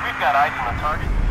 We've got eyes on the target.